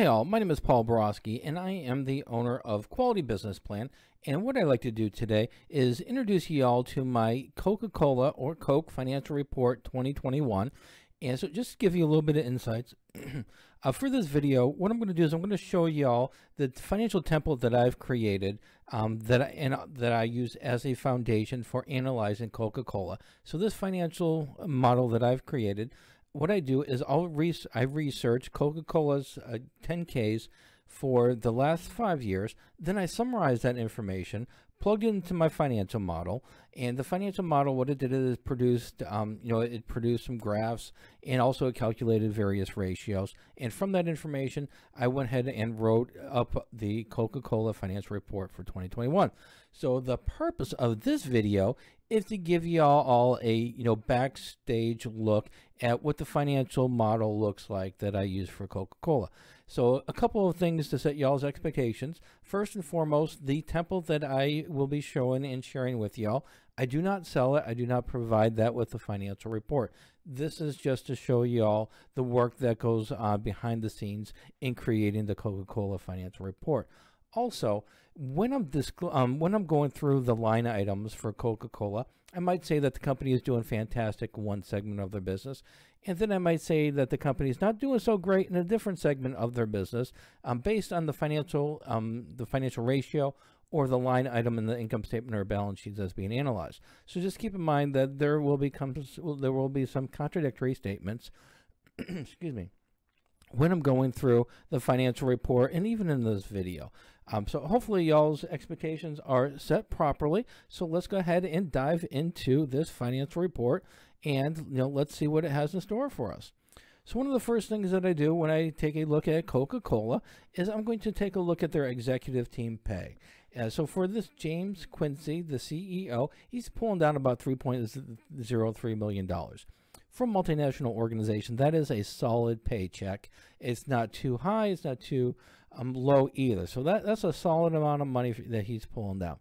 Hey all, my name is Paul Borosky and I am the owner of Quality Business Plan. And what I'd like to do today is introduce you all to my Coca-Cola or Coke Financial Report 2021. And so just to give you a little bit of insights. uh, for this video, what I'm going to do is I'm going to show y'all the financial template that I've created um, that, I, and, uh, that I use as a foundation for analyzing Coca-Cola. So this financial model that I've created, what I do is I'll re I research Coca-Cola's uh, 10Ks for the last five years. Then I summarize that information, plugged into my financial model, and the financial model, what it did is produced, um, you know, it produced some graphs and also it calculated various ratios. And from that information, I went ahead and wrote up the Coca-Cola financial report for 2021. So the purpose of this video is to give y'all all a you know backstage look at what the financial model looks like that I use for Coca-Cola. So a couple of things to set y'all's expectations. First and foremost, the template that I will be showing and sharing with y'all, I do not sell it. I do not provide that with the financial report. This is just to show y'all the work that goes on behind the scenes in creating the Coca-Cola financial report. Also, when I'm um, when I'm going through the line items for Coca-Cola, I might say that the company is doing fantastic in one segment of their business, and then I might say that the company is not doing so great in a different segment of their business, um, based on the financial um, the financial ratio or the line item in the income statement or balance sheets that's being analyzed. So just keep in mind that there will be there will be some contradictory statements. excuse me when I'm going through the financial report and even in this video. Um, so hopefully y'all's expectations are set properly. So let's go ahead and dive into this financial report and you know let's see what it has in store for us. So one of the first things that I do when I take a look at Coca-Cola is I'm going to take a look at their executive team pay. Uh, so for this James Quincey, the CEO, he's pulling down about $3.03 million. For a multinational organization, that is a solid paycheck. It's not too high, it's not too um, low either. So that, that's a solid amount of money that he's pulling down.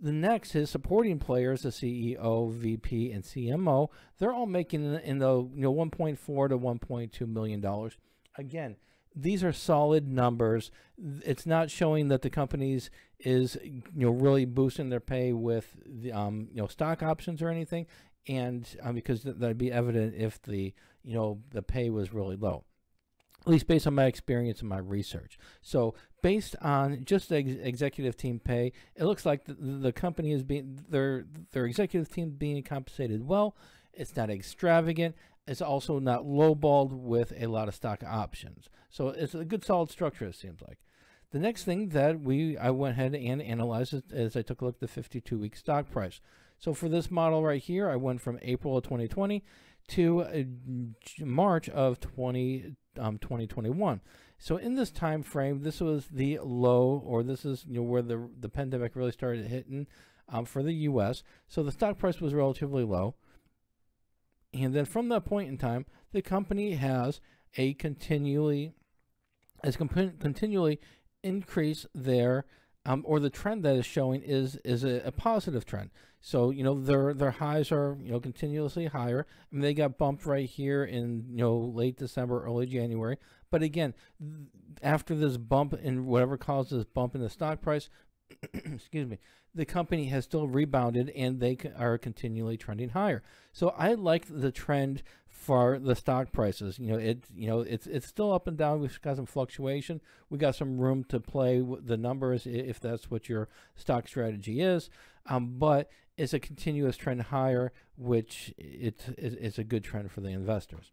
The next, his supporting players, the CEO, VP, and CMO, they're all making in the you know 1.4 to 1.2 million dollars. Again, these are solid numbers. It's not showing that the companies is you know really boosting their pay with the um, you know stock options or anything, and um, because that'd be evident if the you know the pay was really low at least based on my experience and my research. So based on just the ex executive team pay, it looks like the, the company is being their their executive team being compensated well. It's not extravagant. It's also not lowballed with a lot of stock options. So it's a good solid structure. It seems like. The next thing that we I went ahead and analyzed is as I took a look at the 52 week stock price. So for this model right here, I went from April of 2020 to uh, March of 20 um, 2021. So in this time frame, this was the low, or this is you know where the the pandemic really started hitting um, for the U.S. So the stock price was relatively low, and then from that point in time, the company has a continually has continually increased their um, or the trend that is showing is is a, a, positive trend. So you know their their highs are you know continuously higher. I mean they got bumped right here in you know late December, early January. But again, after this bump in whatever caused this bump in the stock price, excuse me, the company has still rebounded and they are continually trending higher. So I like the trend for the stock prices. You know, it you know it's it's still up and down. We've got some fluctuation. We got some room to play the numbers if that's what your stock strategy is. Um, but it's a continuous trend higher, which it is a good trend for the investors.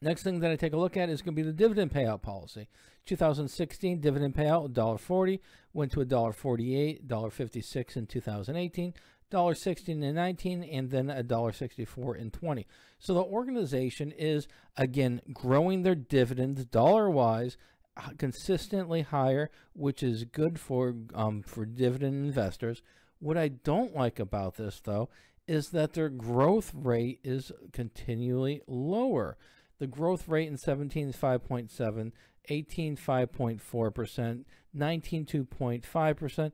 Next thing that I take a look at is going to be the dividend payout policy. 2016 dividend payout $1.40 went to $1.48, $1.56 in 2018, $1.16 in 19 and then $1.64 in 20. So the organization is again growing their dividends dollar wise consistently higher, which is good for um, for dividend investors. What I don't like about this though is that their growth rate is continually lower. The growth rate in 17 is 5.7, 18 5.4%, 19 2.5%,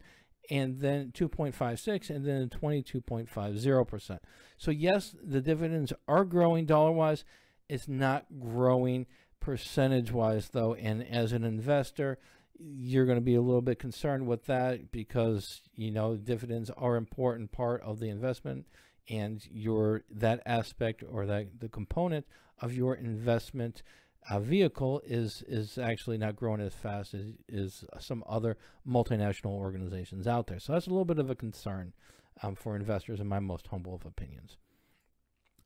and then 2.56 and then 22.50%. So yes, the dividends are growing dollar wise. It's not growing percentage wise, though, and as an investor, you're going to be a little bit concerned with that because you know dividends are important part of the investment and your that aspect or that the component of your investment uh, vehicle is is actually not growing as fast as is some other multinational organizations out there. So that's a little bit of a concern um, for investors, in my most humble of opinions.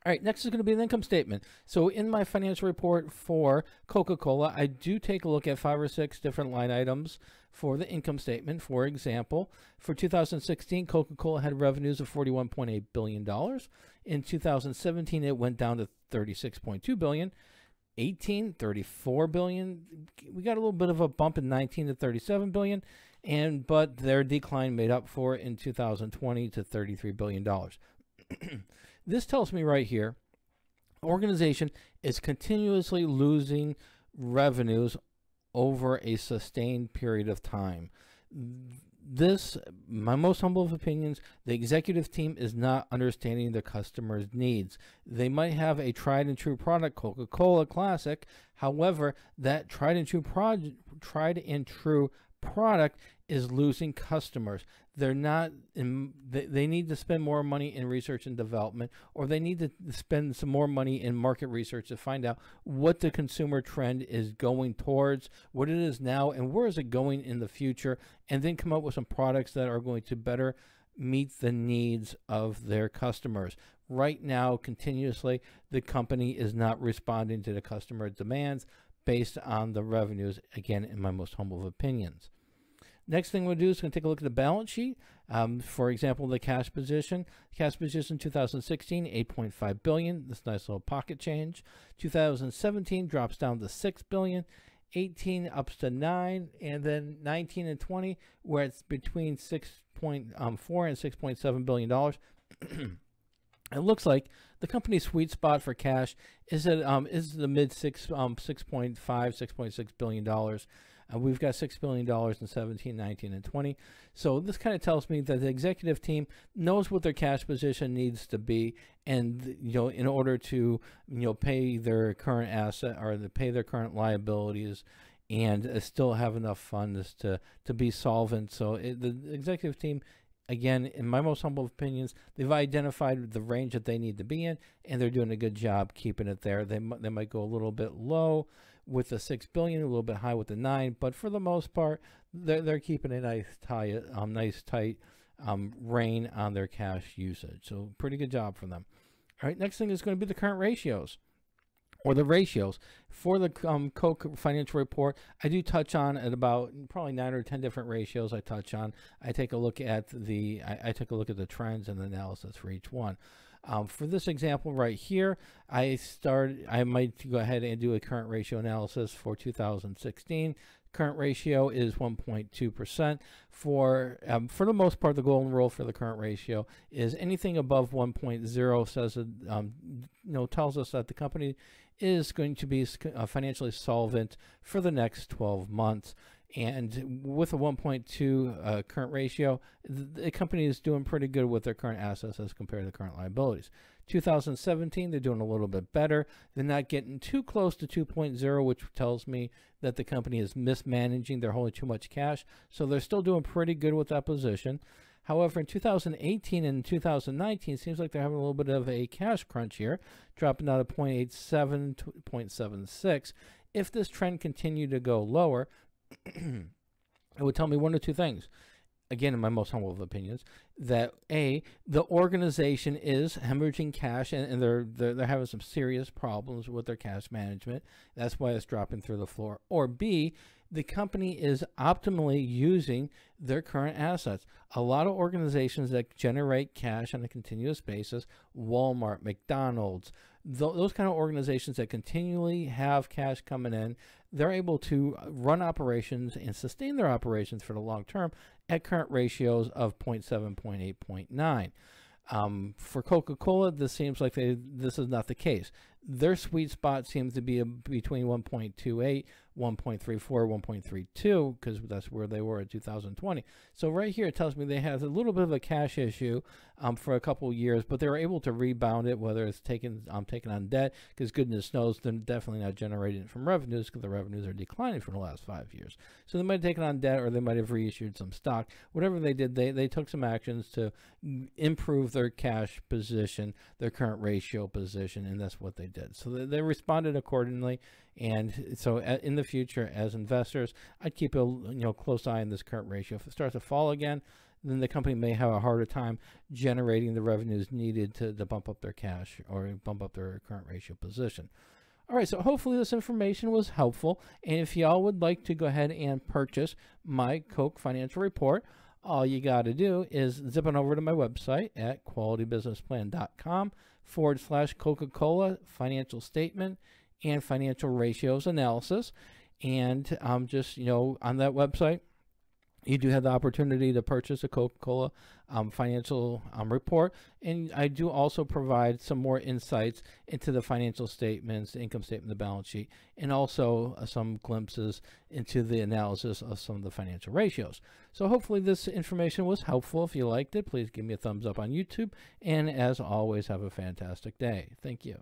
All right, next is going to be the income statement. So in my financial report for Coca-Cola, I do take a look at five or six different line items for the income statement. For example, for 2016, Coca-Cola had revenues of $41.8 billion. In 2017, it went down to $36.2 billion. 18 34 billion We got a little bit of a bump in 19 to 37 billion, and but their decline made up for it in 2020 to 33 billion dollars. this tells me right here, organization is continuously losing revenues over a sustained period of time this, my most humble of opinions, the executive team is not understanding the customer's needs. They might have a tried and true product, Coca-Cola Classic. However, that tried and true project, tried and true product is losing customers. They're not in, they, they need to spend more money in research and development, or they need to spend some more money in market research to find out what the consumer trend is going towards, what it is now, and where is it going in the future, and then come up with some products that are going to better meet the needs of their customers. Right now, continuously, the company is not responding to the customer demands based on the revenues, again, in my most humble opinions. Next thing we'll do is going to take a look at the balance sheet. Um, for example, the cash position. Cash position 2016, 8.5 billion. This nice little pocket change. 2017 drops down to 6 billion. 18 ups to 9 and then 19 and 20 where it's between 6.4 um, and 6.7 billion dollars it looks like the company's sweet spot for cash is at um, is the mid 6 um 6.5 6.6 billion dollars uh, we've got $6 billion in 17, 19, and 20. So this kind of tells me that the executive team knows what their cash position needs to be. And, you know, in order to, you know, pay their current asset or to pay their current liabilities and uh, still have enough funds to, to be solvent. So it, the executive team again, in my most humble opinions, they've identified the range that they need to be in, and they're doing a good job keeping it there. They they might go a little bit low with the six billion, a little bit high with the nine, but for the most part, they're they're keeping a nice tight, um, nice tight um, rein on their cash usage. So pretty good job for them. All right, next thing is going to be the current ratios or the ratios for the um, Coke financial report. I do touch on at about probably nine or ten different ratios. I touch on. I take a look at the. I, I take a look at the trends and the analysis for each one. Um, for this example right here, I start. I might go ahead and do a current ratio analysis for 2016. Current ratio is 1.2%. For um, for the most part, the golden rule for the current ratio is anything above 1.0 says um, you know tells us that the company is going to be uh, financially solvent for the next 12 months. And with a 1.2 uh, current ratio, the, the, company is doing pretty good with their current assets as compared to current liabilities. 2017, they're doing a little bit better. They're not getting too close to 2.0, which tells me that the company is mismanaging. They're holding too much cash. So they're still doing pretty good with that position. However, in 2018 and 2019, seems like they're having a little bit of a cash crunch here, dropping down to 0.87 to 0.76. If this trend continued to go lower, it would tell me one or two things. Again, in my most humble of opinions, that a the organization is hemorrhaging cash and, and they're, they're they're having some serious problems with their cash management. That's why it's dropping through the floor. Or B, the company is optimally using their current assets. A lot of organizations that generate cash on a continuous basis, Walmart, McDonald's, th those kind of organizations that continually have cash coming in, they're able to run operations and sustain their operations for the long term at current ratios of 0.7, 0.8, 0.9. Um, for Coca-Cola, this seems like they, this is not the case. Their sweet spot seems to be between 1.28 1.34 1.32 because that's where they were in 2020 so right here it tells me they have a little bit of a cash issue um, for a couple years but they were able to rebound it whether it's taken um, taken on debt because goodness knows they're definitely not generating it from revenues because the revenues are declining for the last five years. So they might have taken on debt or they might have reissued some stock. Whatever they did they, they took some actions to improve their cash position their current ratio position and that's what they did so they, responded accordingly and so in the future, as investors, I'd keep a you know close eye on this current ratio. If it starts to fall again, then the company may have a harder time generating the revenues needed to, to bump up their cash or bump up their current ratio position. All right, so hopefully this information was helpful. And if y'all would like to go ahead and purchase my Coke financial report, all you got to do is zip on over to my website at qualitybusinessplan.com forward slash Coca Cola financial statement and financial ratios analysis. And um, just, you know, on that website, you do have the opportunity to purchase a Coca-Cola um, financial um, report. And I do also provide some more insights into the financial statements, the income statement, the balance sheet, and also uh, some glimpses into the analysis of some of the financial ratios. So hopefully this information was helpful. If you liked it, please give me a thumbs up on YouTube. And as always, have a fantastic day. Thank you.